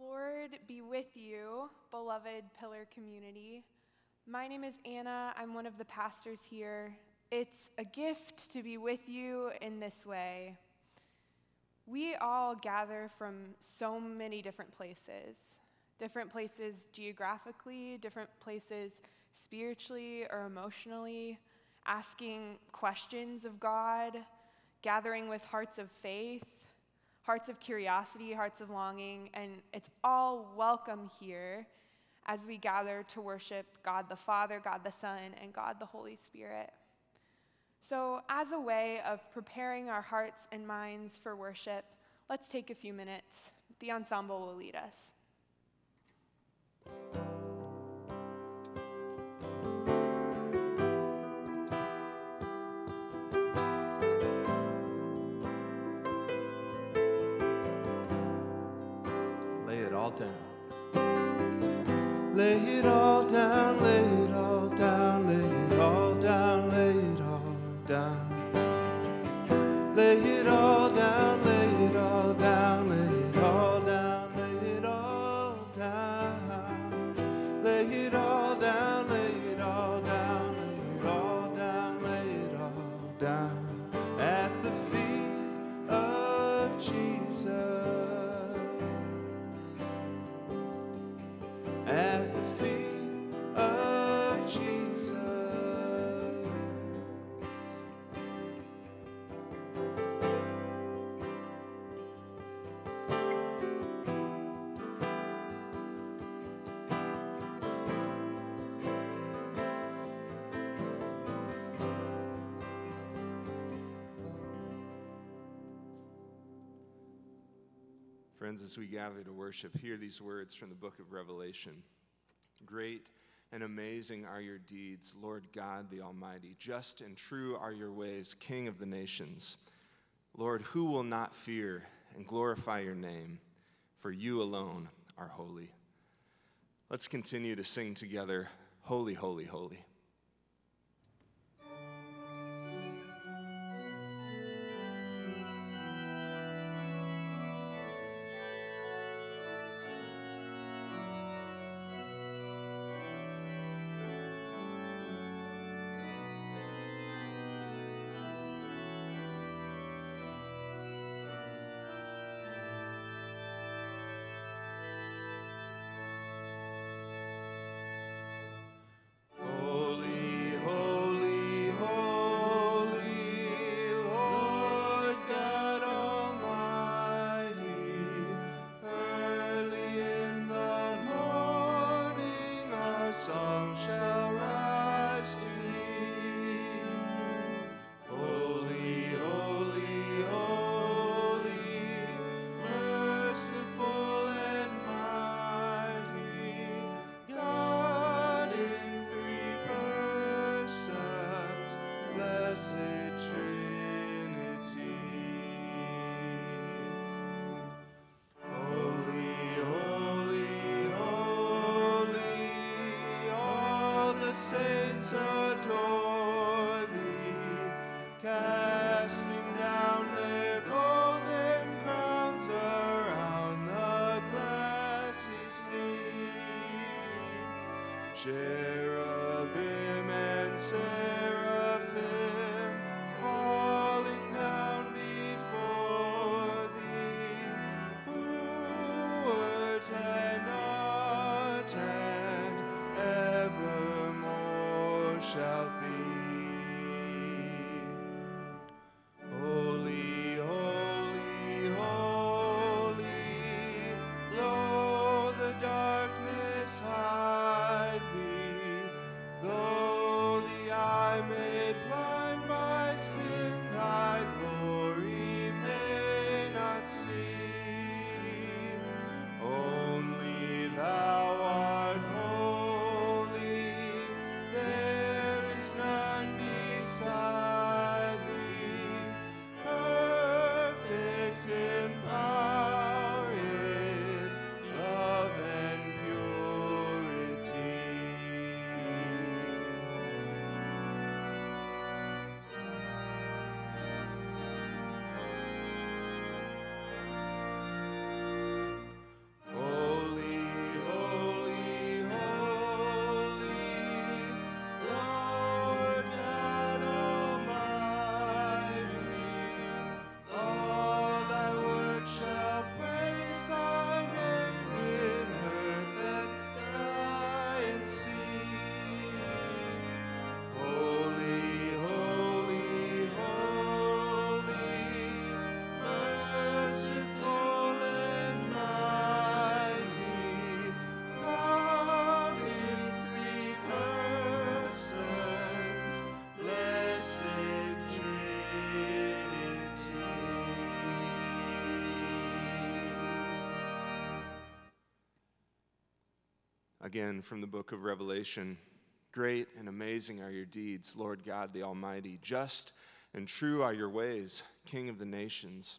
Lord be with you, beloved Pillar community. My name is Anna. I'm one of the pastors here. It's a gift to be with you in this way. We all gather from so many different places different places geographically, different places spiritually or emotionally, asking questions of God, gathering with hearts of faith, hearts of curiosity, hearts of longing, and it's all welcome here as we gather to worship God the Father, God the Son, and God the Holy Spirit. So, as a way of preparing our hearts and minds for worship, let's take a few minutes. The ensemble will lead us. Lay it all down, lay Friends, as we gather to worship, hear these words from the book of Revelation. Great and amazing are your deeds, Lord God the Almighty. Just and true are your ways, King of the nations. Lord, who will not fear and glorify your name? For you alone are holy. Let's continue to sing together, Holy, Holy, Holy. Cherubim again from the book of Revelation. Great and amazing are your deeds, Lord God the Almighty. Just and true are your ways, King of the nations.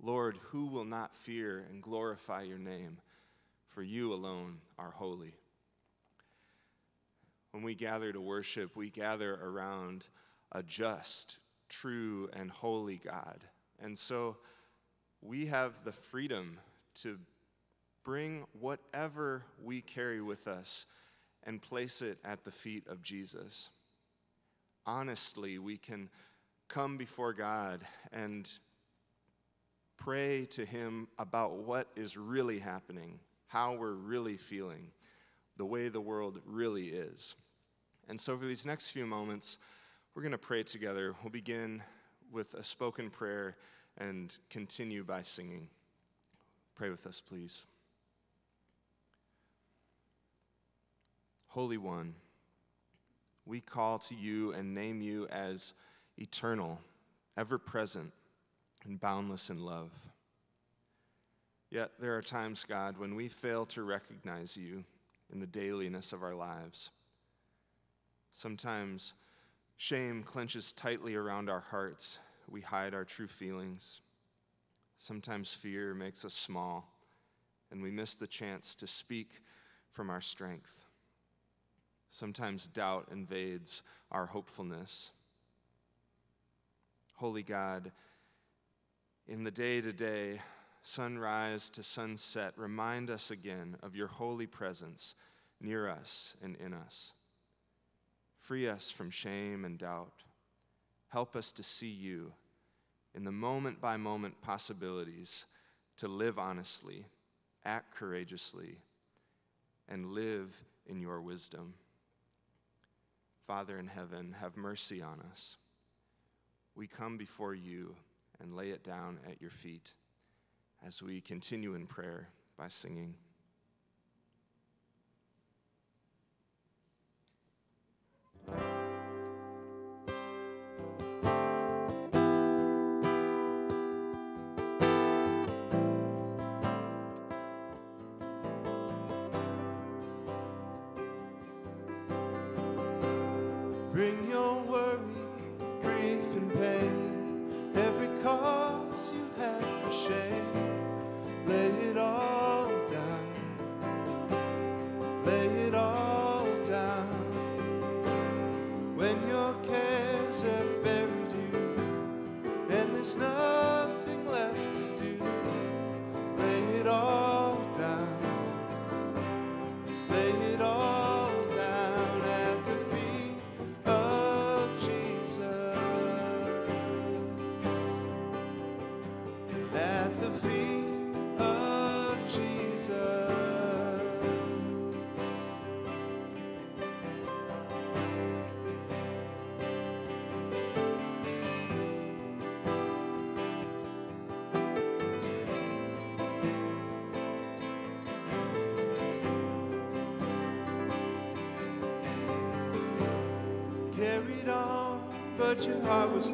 Lord, who will not fear and glorify your name? For you alone are holy. When we gather to worship, we gather around a just, true, and holy God. And so we have the freedom to bring whatever we carry with us and place it at the feet of Jesus. Honestly, we can come before God and pray to Him about what is really happening, how we're really feeling, the way the world really is. And so, for these next few moments, we're going to pray together. We'll begin with a spoken prayer and continue by singing. Pray with us, please. Holy One, we call to you and name you as eternal, ever present, and boundless in love. Yet there are times, God, when we fail to recognize you in the dailiness of our lives. Sometimes shame clenches tightly around our hearts. We hide our true feelings. Sometimes fear makes us small, and we miss the chance to speak from our strength. Sometimes doubt invades our hopefulness. Holy God, in the day to day, sunrise to sunset, remind us again of your holy presence near us and in us. Free us from shame and doubt. Help us to see you in the moment by moment possibilities to live honestly, act courageously, and live in your wisdom. Father in heaven, have mercy on us. We come before you and lay it down at your feet as we continue in prayer by singing. Your heart was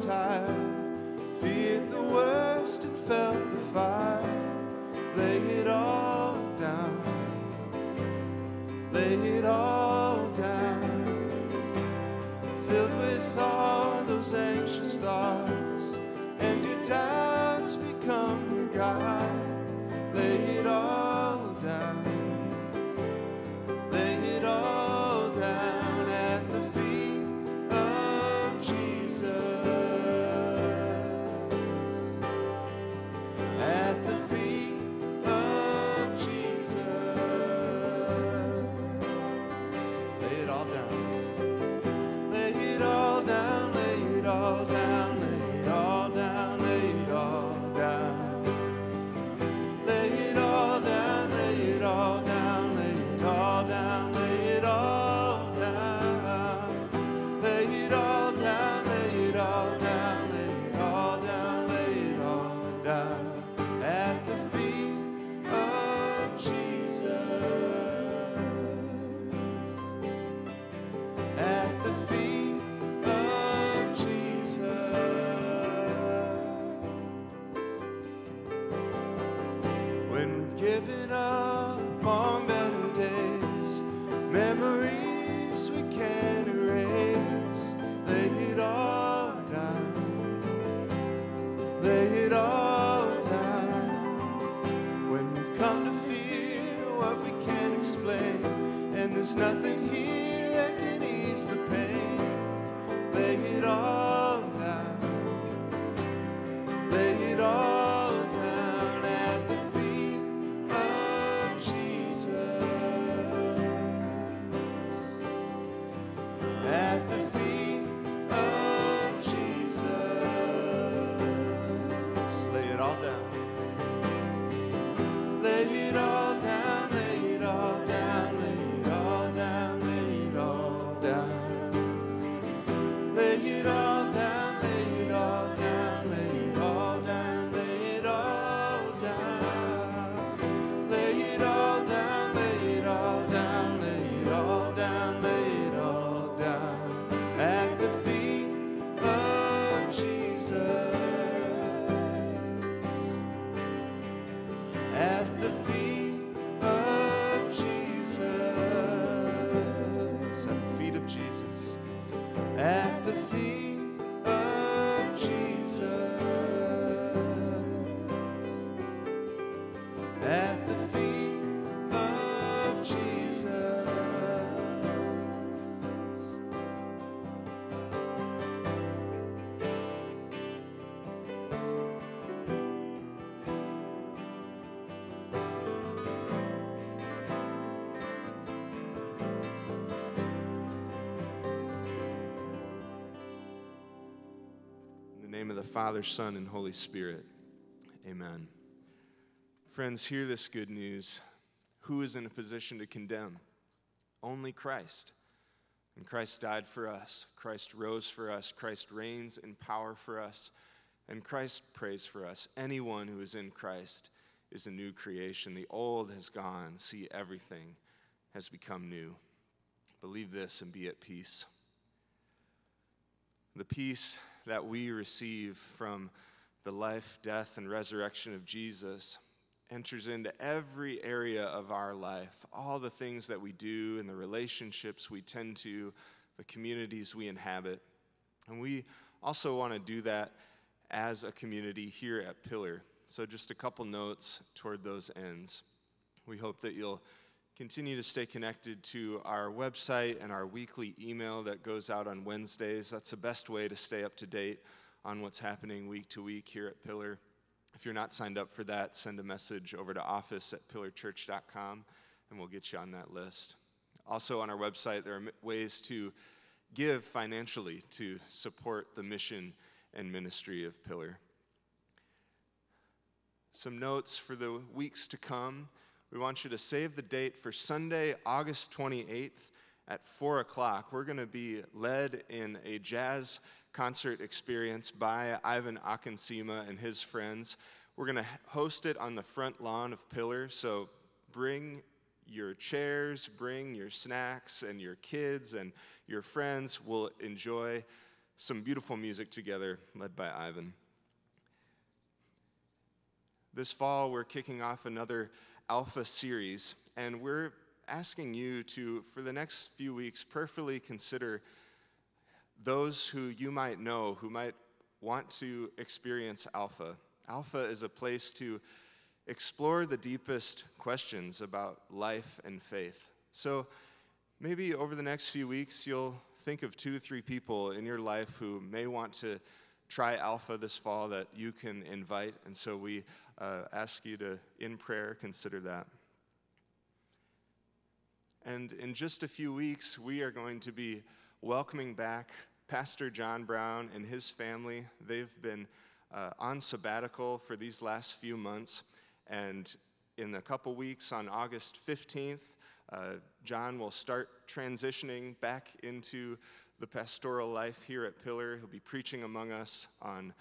name of the Father, Son, and Holy Spirit. Amen. Friends, hear this good news. Who is in a position to condemn? Only Christ. And Christ died for us. Christ rose for us. Christ reigns in power for us. And Christ prays for us. Anyone who is in Christ is a new creation. The old has gone. See, everything has become new. Believe this and be at peace. The peace that we receive from the life, death, and resurrection of Jesus enters into every area of our life, all the things that we do and the relationships we tend to, the communities we inhabit. And we also want to do that as a community here at Pillar. So, just a couple notes toward those ends. We hope that you'll continue to stay connected to our website and our weekly email that goes out on Wednesdays. That's the best way to stay up to date on what's happening week to week here at Pillar. If you're not signed up for that, send a message over to office at pillarchurch.com and we'll get you on that list. Also, on our website, there are ways to give financially to support the mission and ministry of Pillar. Some notes for the weeks to come. We want you to save the date for Sunday, August 28th at 4 o'clock. We're going to be led in a jazz concert experience by Ivan Akensima and his friends. We're going to host it on the front lawn of Pillar, so bring your chairs, bring your snacks, and your kids and your friends will enjoy some beautiful music together, led by Ivan. This fall, we're kicking off another Alpha series, and we're asking you to, for the next few weeks, prayerfully consider those who you might know who might want to experience Alpha. Alpha is a place to explore the deepest questions about life and faith. So maybe over the next few weeks, you'll think of two or three people in your life who may want to try Alpha this fall that you can invite. And so we uh, ask you to, in prayer, consider that. And in just a few weeks, we are going to be welcoming back Pastor John Brown and his family. They've been uh, on sabbatical for these last few months. And in a couple weeks, on August 15th, uh, John will start transitioning back into the pastoral life here at Pillar. He'll be preaching among us on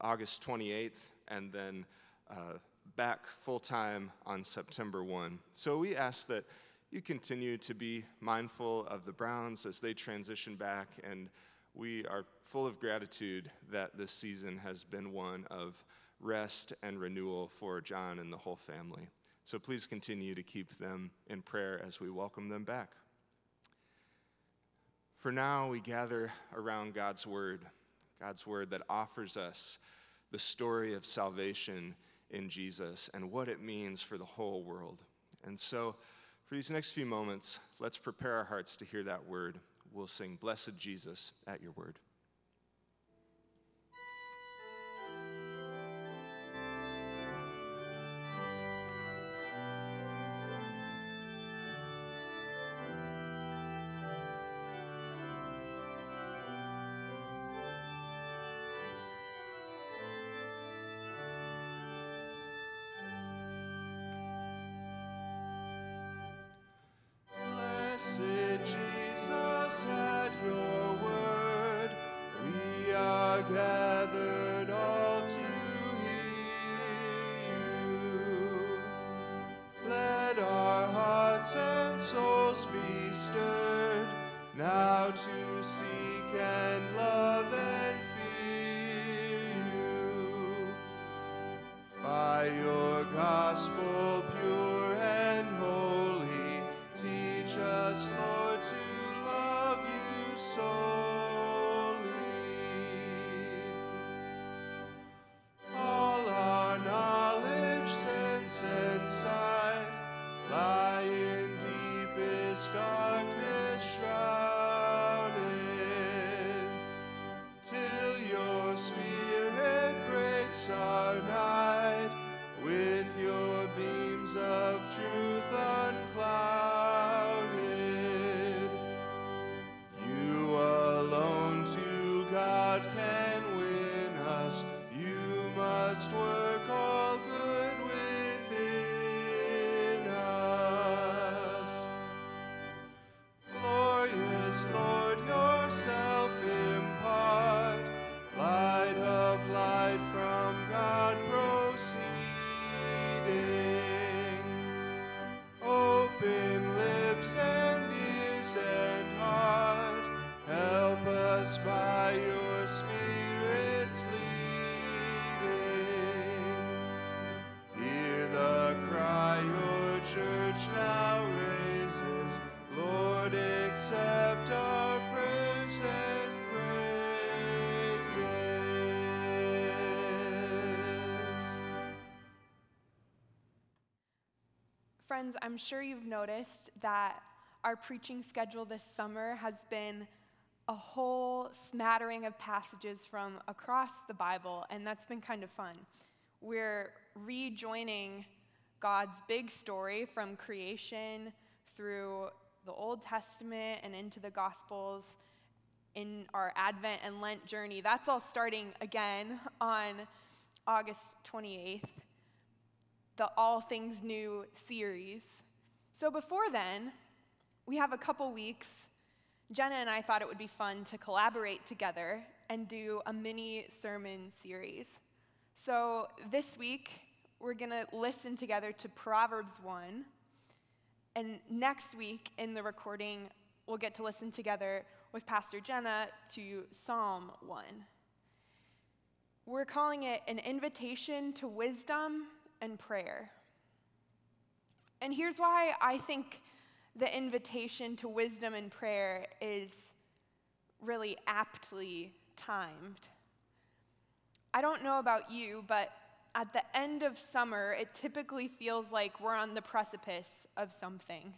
August 28th and then uh, back full time on September 1. So we ask that you continue to be mindful of the Browns as they transition back, and we are full of gratitude that this season has been one of rest and renewal for John and the whole family. So please continue to keep them in prayer as we welcome them back. For now, we gather around God's Word, God's Word that offers us the story of salvation in Jesus and what it means for the whole world. And so, for these next few moments, let's prepare our hearts to hear that word. We'll sing, Blessed Jesus, at your word. podcast. Friends, I'm sure you've noticed that our preaching schedule this summer has been a whole smattering of passages from across the Bible, and that's been kind of fun. We're rejoining God's big story from creation through the Old Testament and into the Gospels in our Advent and Lent journey. That's all starting again on August 28th the All Things New series. So before then, we have a couple weeks. Jenna and I thought it would be fun to collaborate together and do a mini sermon series. So this week, we're going to listen together to Proverbs 1. And next week in the recording, we'll get to listen together with Pastor Jenna to Psalm 1. We're calling it an invitation to wisdom and prayer. And here's why I think the invitation to wisdom and prayer is really aptly timed. I don't know about you, but at the end of summer, it typically feels like we're on the precipice of something.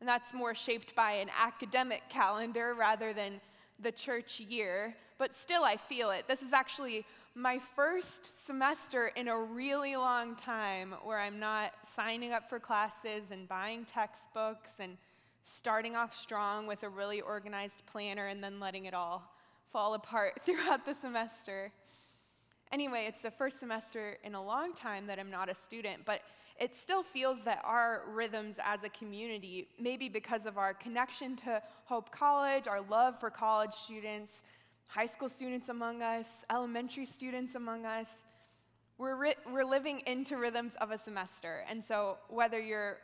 And that's more shaped by an academic calendar rather than the church year. But still, I feel it. This is actually my first semester in a really long time where I'm not signing up for classes and buying textbooks and starting off strong with a really organized planner and then letting it all fall apart throughout the semester. Anyway, it's the first semester in a long time that I'm not a student, but it still feels that our rhythms as a community, maybe because of our connection to Hope College, our love for college students, high school students among us, elementary students among us. We're, ri- we're living into rhythms of a semester. And so, whether you're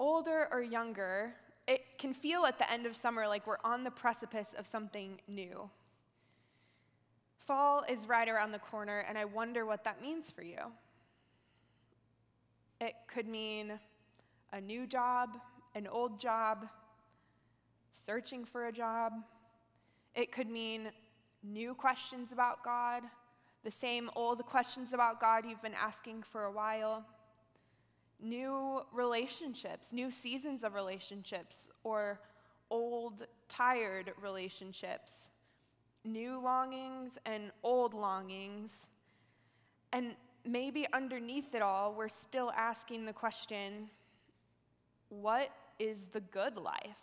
older or younger, it can feel at the end of summer like we're on the precipice of something new. Fall is right around the corner, and I wonder what that means for you. It could mean a new job, an old job, searching for a job. It could mean new questions about God, the same old questions about God you've been asking for a while, new relationships, new seasons of relationships, or old, tired relationships, new longings and old longings. And maybe underneath it all, we're still asking the question what is the good life?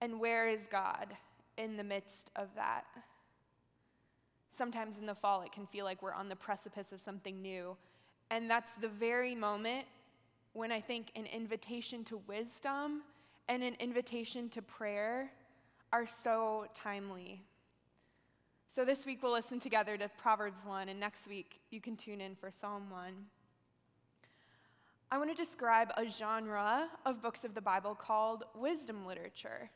And where is God in the midst of that? Sometimes in the fall, it can feel like we're on the precipice of something new. And that's the very moment when I think an invitation to wisdom and an invitation to prayer are so timely. So this week we'll listen together to Proverbs 1, and next week you can tune in for Psalm 1. I want to describe a genre of books of the Bible called wisdom literature.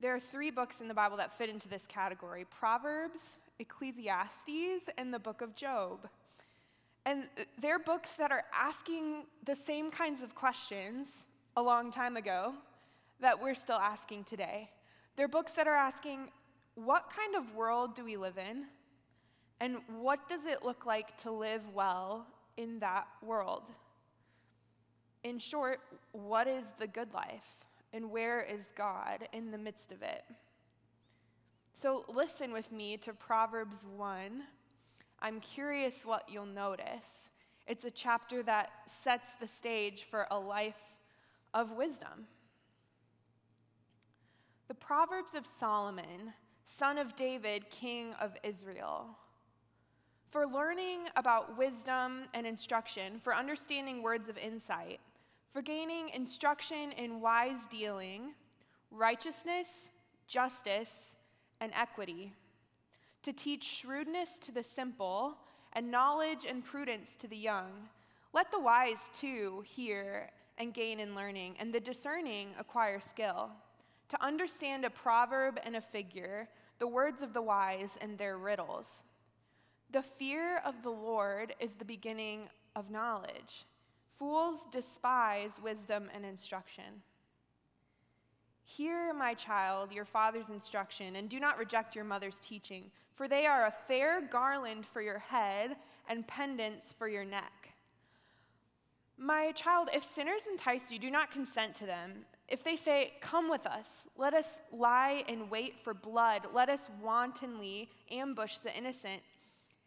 There are three books in the Bible that fit into this category Proverbs, Ecclesiastes, and the book of Job. And they're books that are asking the same kinds of questions a long time ago that we're still asking today. They're books that are asking, what kind of world do we live in? And what does it look like to live well in that world? In short, what is the good life? And where is God in the midst of it? So listen with me to Proverbs 1. I'm curious what you'll notice. It's a chapter that sets the stage for a life of wisdom. The Proverbs of Solomon, son of David, king of Israel. For learning about wisdom and instruction, for understanding words of insight, for gaining instruction in wise dealing, righteousness, justice, and equity, to teach shrewdness to the simple and knowledge and prudence to the young. Let the wise too hear and gain in learning, and the discerning acquire skill. To understand a proverb and a figure, the words of the wise and their riddles. The fear of the Lord is the beginning of knowledge. Fools despise wisdom and instruction. Hear, my child, your father's instruction, and do not reject your mother's teaching, for they are a fair garland for your head and pendants for your neck. My child, if sinners entice you, do not consent to them. If they say, Come with us, let us lie in wait for blood, let us wantonly ambush the innocent.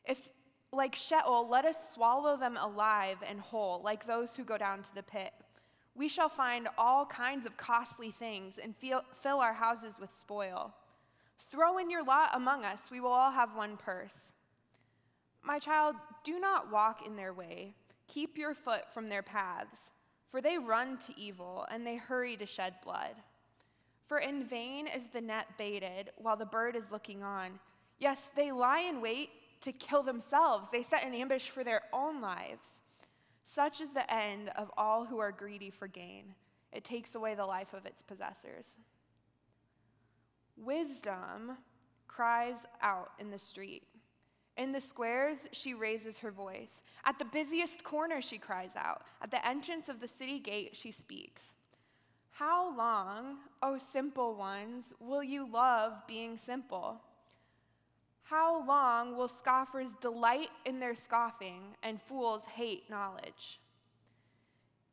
If, like Sheol, let us swallow them alive and whole, like those who go down to the pit. We shall find all kinds of costly things and feel, fill our houses with spoil. Throw in your lot among us, we will all have one purse. My child, do not walk in their way Keep your foot from their paths, for they run to evil and they hurry to shed blood. For in vain is the net baited while the bird is looking on. Yes, they lie in wait to kill themselves, they set an ambush for their own lives. Such is the end of all who are greedy for gain. It takes away the life of its possessors. Wisdom cries out in the street. In the squares, she raises her voice. At the busiest corner, she cries out. At the entrance of the city gate, she speaks. How long, O oh simple ones, will you love being simple? How long will scoffers delight in their scoffing and fools hate knowledge?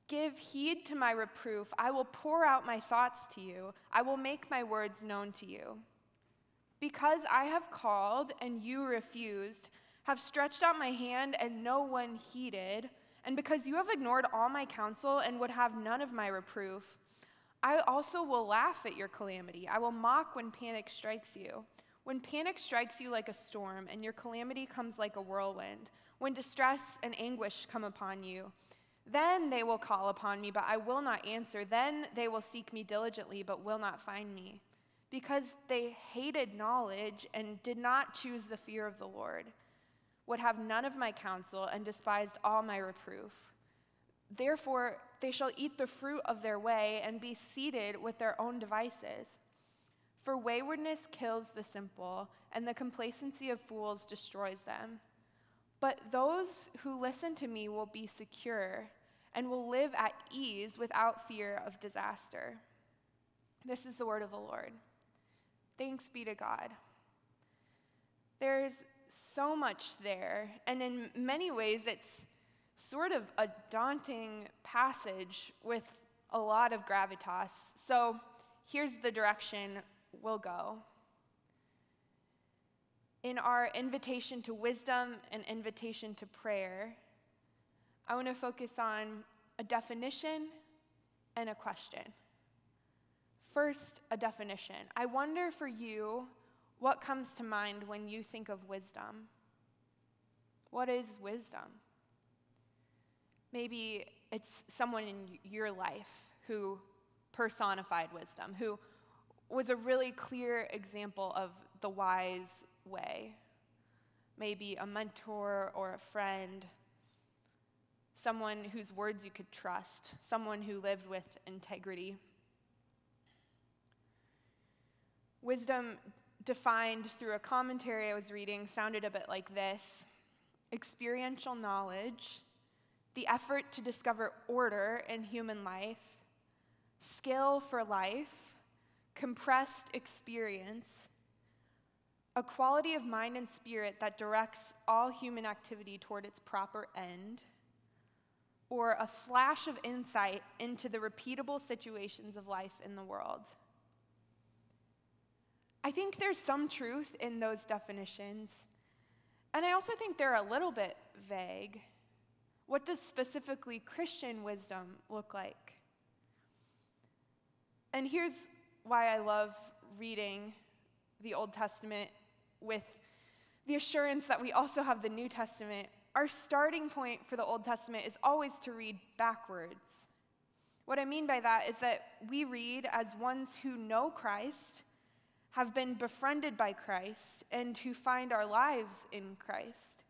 Give heed to my reproof. I will pour out my thoughts to you. I will make my words known to you. Because I have called and you refused, have stretched out my hand and no one heeded, and because you have ignored all my counsel and would have none of my reproof, I also will laugh at your calamity. I will mock when panic strikes you. When panic strikes you like a storm and your calamity comes like a whirlwind, when distress and anguish come upon you, then they will call upon me, but I will not answer. Then they will seek me diligently, but will not find me because they hated knowledge and did not choose the fear of the Lord, would have none of my counsel and despised all my reproof. Therefore, they shall eat the fruit of their way and be seated with their own devices. For waywardness kills the simple, and the complacency of fools destroys them. But those who listen to me will be secure and will live at ease without fear of disaster. This is the word of the Lord. Thanks be to God. There's so much there, and in many ways, it's sort of a daunting passage with a lot of gravitas. So here's the direction we'll go. In our invitation to wisdom and invitation to prayer, I want to focus on a definition and a question. First, a definition. I wonder for you what comes to mind when you think of wisdom. What is wisdom? Maybe it's someone in your life who personified wisdom, who was a really clear example of the wise way. Maybe a mentor or a friend, someone whose words you could trust, someone who lived with integrity. Wisdom, defined through a commentary I was reading, sounded a bit like this experiential knowledge, the effort to discover order in human life, skill for life, compressed experience, a quality of mind and spirit that directs all human activity toward its proper end, or a flash of insight into the repeatable situations of life in the world. I think there's some truth in those definitions, and I also think they're a little bit vague. What does specifically Christian wisdom look like? And here's why I love reading the Old Testament with the assurance that we also have the New Testament. Our starting point for the Old Testament is always to read backwards. What I mean by that is that we read as ones who know Christ have been befriended by Christ and who find our lives in Christ.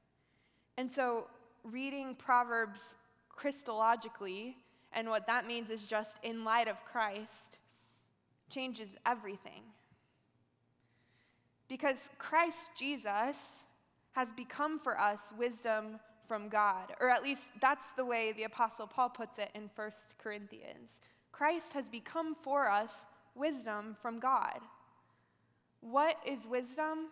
And so, reading Proverbs Christologically, and what that means is just in light of Christ, changes everything. Because Christ Jesus has become for us wisdom from God, or at least that's the way the Apostle Paul puts it in 1 Corinthians. Christ has become for us wisdom from God. What is wisdom?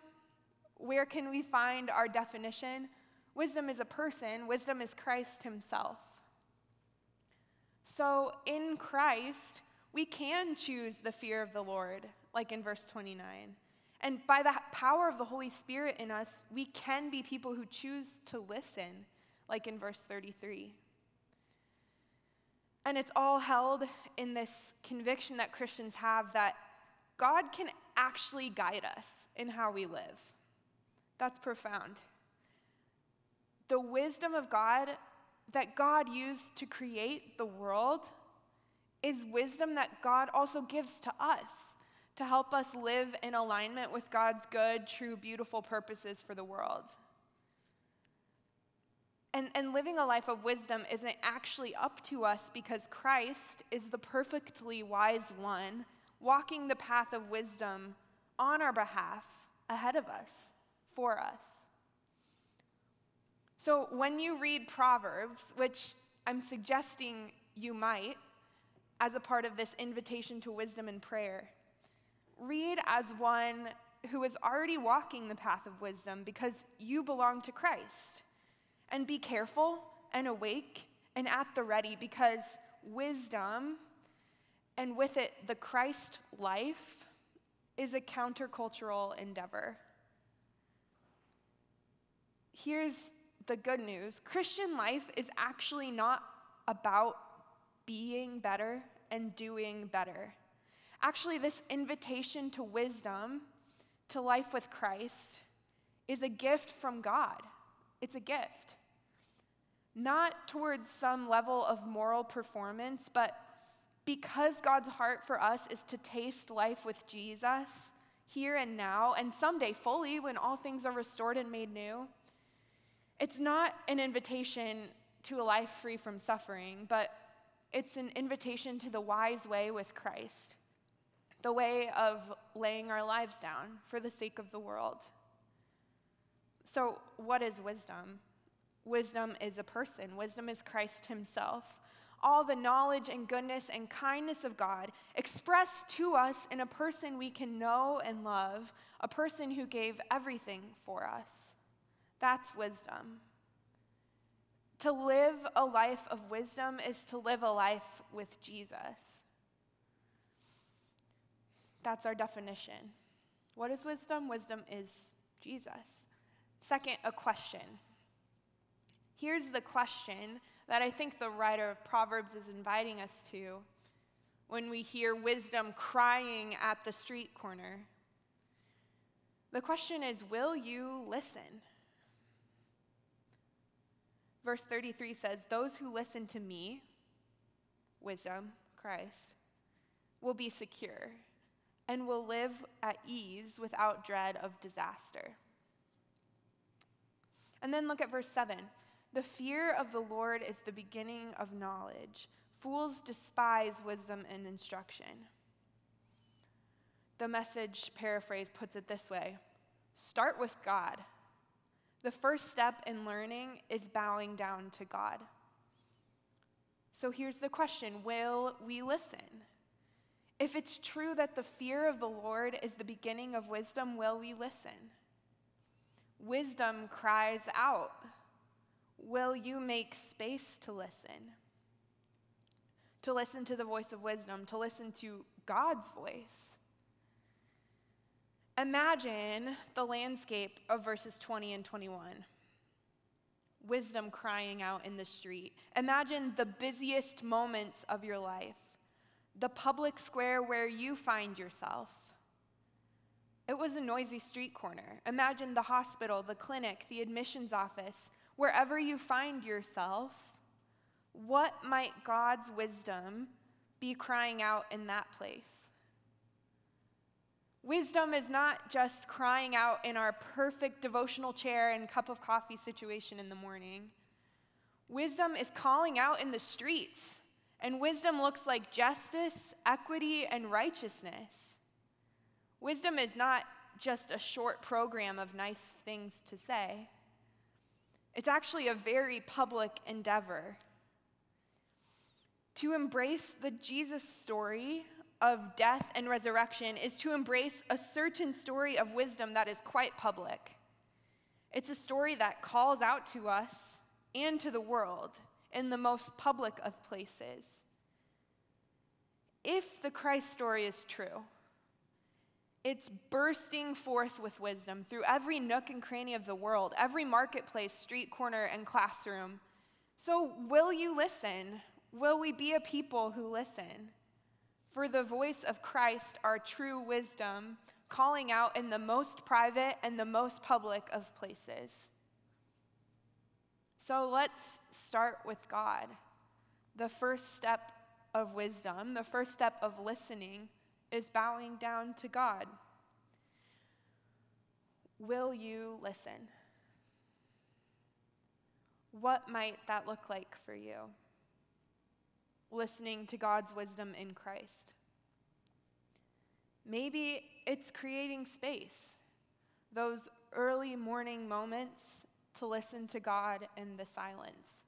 Where can we find our definition? Wisdom is a person, wisdom is Christ Himself. So in Christ, we can choose the fear of the Lord, like in verse 29. And by the power of the Holy Spirit in us, we can be people who choose to listen, like in verse 33. And it's all held in this conviction that Christians have that God can actually guide us in how we live. That's profound. The wisdom of God that God used to create the world is wisdom that God also gives to us to help us live in alignment with God's good, true, beautiful purposes for the world. And, and living a life of wisdom isn't actually up to us because Christ is the perfectly wise one walking the path of wisdom on our behalf, ahead of us, for us. So when you read Proverbs, which I'm suggesting you might as a part of this invitation to wisdom and prayer, read as one who is already walking the path of wisdom because you belong to Christ. And be careful and awake and at the ready because wisdom and with it, the Christ life is a countercultural endeavor. Here's the good news Christian life is actually not about being better and doing better. Actually, this invitation to wisdom, to life with Christ, is a gift from God. It's a gift. Not towards some level of moral performance, but because God's heart for us is to taste life with Jesus here and now, and someday fully when all things are restored and made new, it's not an invitation to a life free from suffering, but it's an invitation to the wise way with Christ, the way of laying our lives down for the sake of the world. So, what is wisdom? Wisdom is a person, wisdom is Christ Himself all the knowledge and goodness and kindness of God expressed to us in a person we can know and love, a person who gave everything for us. That's wisdom. To live a life of wisdom is to live a life with Jesus. That's our definition. What is wisdom? Wisdom is Jesus. Second, a question. Here's the question that I think the writer of Proverbs is inviting us to when we hear wisdom crying at the street corner. The question is Will you listen? Verse 33 says, Those who listen to me, wisdom, Christ, will be secure and will live at ease without dread of disaster. And then look at verse 7. The fear of the Lord is the beginning of knowledge. Fools despise wisdom and instruction. The message paraphrase puts it this way Start with God. The first step in learning is bowing down to God. So here's the question Will we listen? If it's true that the fear of the Lord is the beginning of wisdom, will we listen? Wisdom cries out. Will you make space to listen? To listen to the voice of wisdom, to listen to God's voice. Imagine the landscape of verses 20 and 21. Wisdom crying out in the street. Imagine the busiest moments of your life, the public square where you find yourself. It was a noisy street corner. Imagine the hospital, the clinic, the admissions office, wherever you find yourself. What might God's wisdom be crying out in that place? Wisdom is not just crying out in our perfect devotional chair and cup of coffee situation in the morning. Wisdom is calling out in the streets, and wisdom looks like justice, equity, and righteousness. Wisdom is not just a short program of nice things to say, it's actually a very public endeavor. To embrace the Jesus story of death and resurrection is to embrace a certain story of wisdom that is quite public. It's a story that calls out to us and to the world in the most public of places. If the Christ story is true, it's bursting forth with wisdom through every nook and cranny of the world, every marketplace, street corner, and classroom. So, will you listen? Will we be a people who listen? For the voice of Christ, our true wisdom, calling out in the most private and the most public of places. So let's start with God. The first step of wisdom, the first step of listening, is bowing down to God. Will you listen? What might that look like for you? Listening to God's wisdom in Christ. Maybe it's creating space, those early morning moments to listen to God in the silence.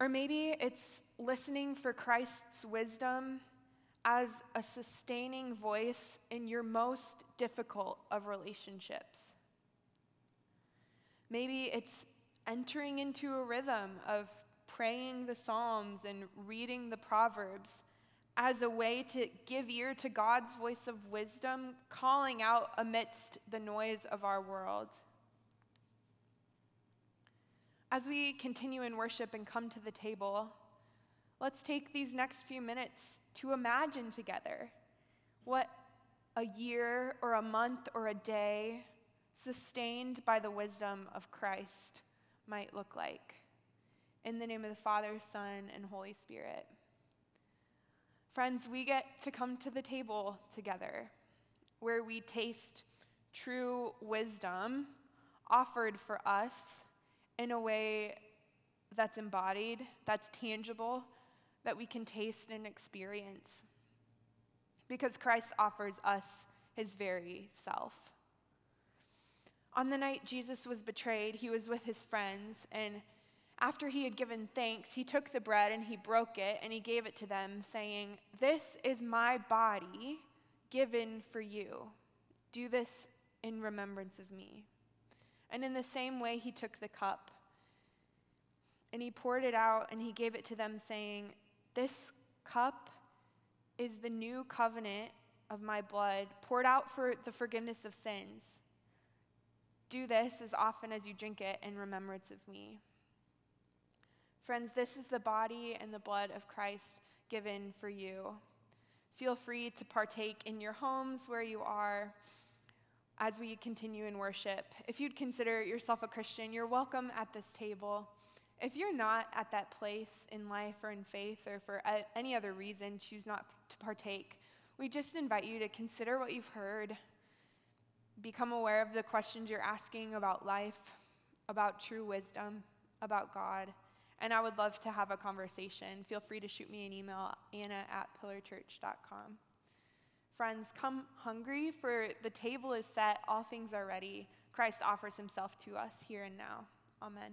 Or maybe it's listening for Christ's wisdom as a sustaining voice in your most difficult of relationships. Maybe it's entering into a rhythm of praying the Psalms and reading the Proverbs as a way to give ear to God's voice of wisdom, calling out amidst the noise of our world. As we continue in worship and come to the table, let's take these next few minutes to imagine together what a year or a month or a day sustained by the wisdom of Christ might look like. In the name of the Father, Son, and Holy Spirit. Friends, we get to come to the table together where we taste true wisdom offered for us in a way that's embodied, that's tangible, that we can taste and experience. Because Christ offers us his very self. On the night Jesus was betrayed, he was with his friends, and after he had given thanks, he took the bread and he broke it and he gave it to them, saying, This is my body given for you. Do this in remembrance of me. And in the same way, he took the cup and he poured it out and he gave it to them, saying, This cup is the new covenant of my blood, poured out for the forgiveness of sins. Do this as often as you drink it in remembrance of me. Friends, this is the body and the blood of Christ given for you. Feel free to partake in your homes where you are as we continue in worship. If you'd consider yourself a Christian, you're welcome at this table. If you're not at that place in life or in faith or for any other reason choose not to partake, we just invite you to consider what you've heard. Become aware of the questions you're asking about life, about true wisdom, about God. And I would love to have a conversation. Feel free to shoot me an email, anna at pillarchurch.com. Friends, come hungry, for the table is set, all things are ready. Christ offers himself to us here and now. Amen.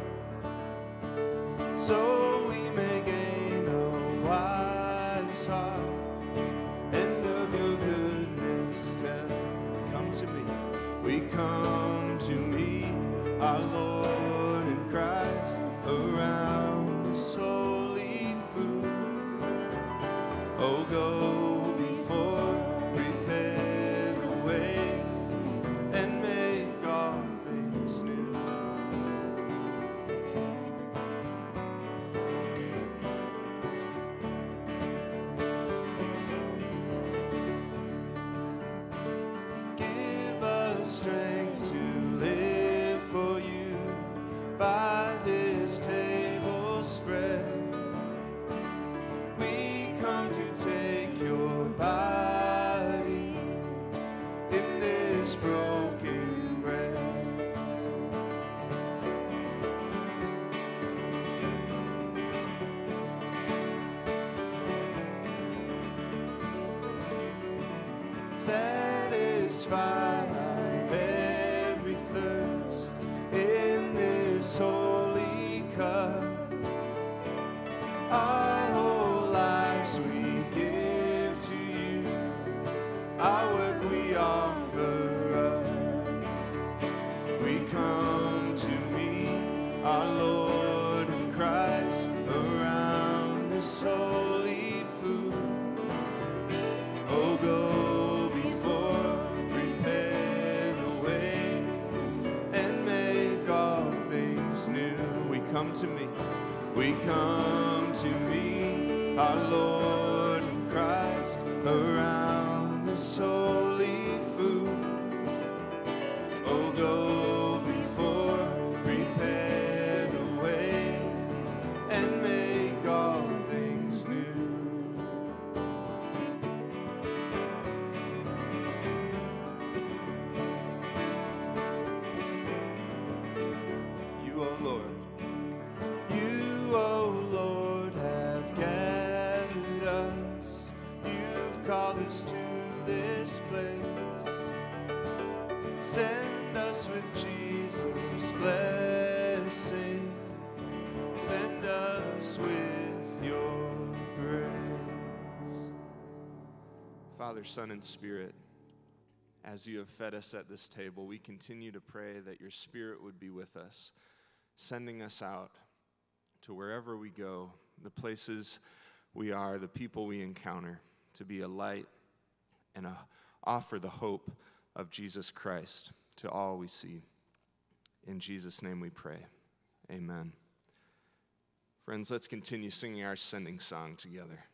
So to me. We come to me, our Lord in Christ. Father, Son, and Spirit, as you have fed us at this table, we continue to pray that your Spirit would be with us, sending us out to wherever we go, the places we are, the people we encounter, to be a light and a, offer the hope of Jesus Christ to all we see. In Jesus' name we pray. Amen. Friends, let's continue singing our sending song together.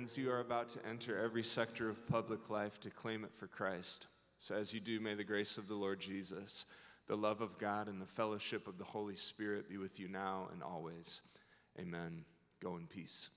Friends, you are about to enter every sector of public life to claim it for Christ. So, as you do, may the grace of the Lord Jesus, the love of God, and the fellowship of the Holy Spirit be with you now and always. Amen. Go in peace.